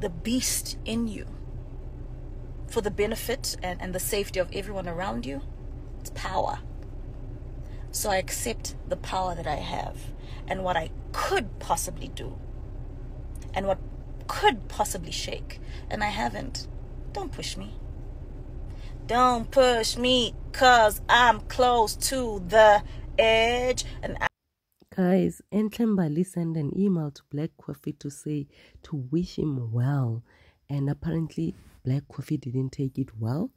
the beast in you for the benefit and, and the safety of everyone around you, it's power. So I accept the power that I have and what I could possibly do and what could possibly shake. And I haven't. Don't push me. Don't push me because I'm close to the edge. And I- Guys, Enhle Mbali sent an email to Black Coffee to say to wish him well. And apparently, Black Coffee didn't take it well.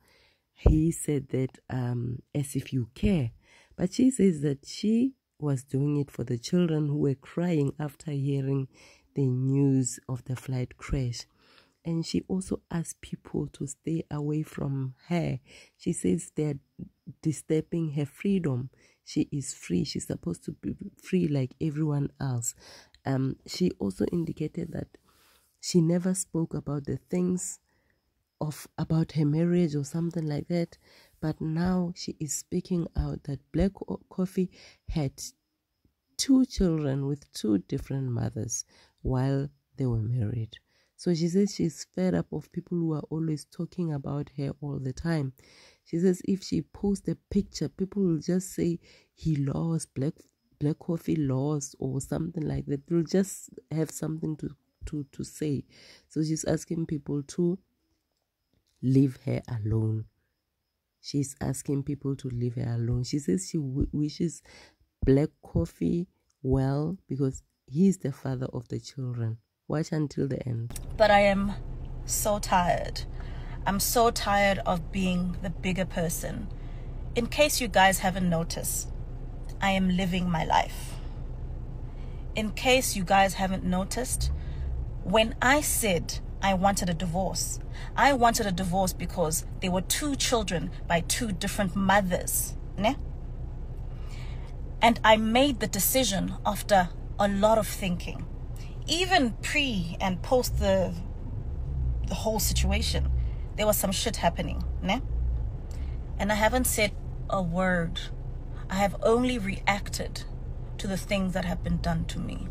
He said that um, as if you care. But she says that she was doing it for the children who were crying after hearing the news of the flight crash. And she also asked people to stay away from her. She says they're disturbing her freedom. She is free. She's supposed to be free like everyone else. Um, she also indicated that she never spoke about the things of about her marriage or something like that but now she is speaking out that black coffee had two children with two different mothers while they were married so she says she's fed up of people who are always talking about her all the time she says if she posts a picture people will just say he lost black black coffee lost or something like that they'll just have something to to to say so she's asking people to leave her alone. She's asking people to leave her alone. She says she w- wishes Black Coffee well because he's the father of the children. Watch until the end. But I am so tired. I'm so tired of being the bigger person. In case you guys haven't noticed, I am living my life. In case you guys haven't noticed, when I said I wanted a divorce. I wanted a divorce because there were two children by two different mothers. Ne? And I made the decision after a lot of thinking. Even pre and post the the whole situation, there was some shit happening. Ne? And I haven't said a word. I have only reacted to the things that have been done to me.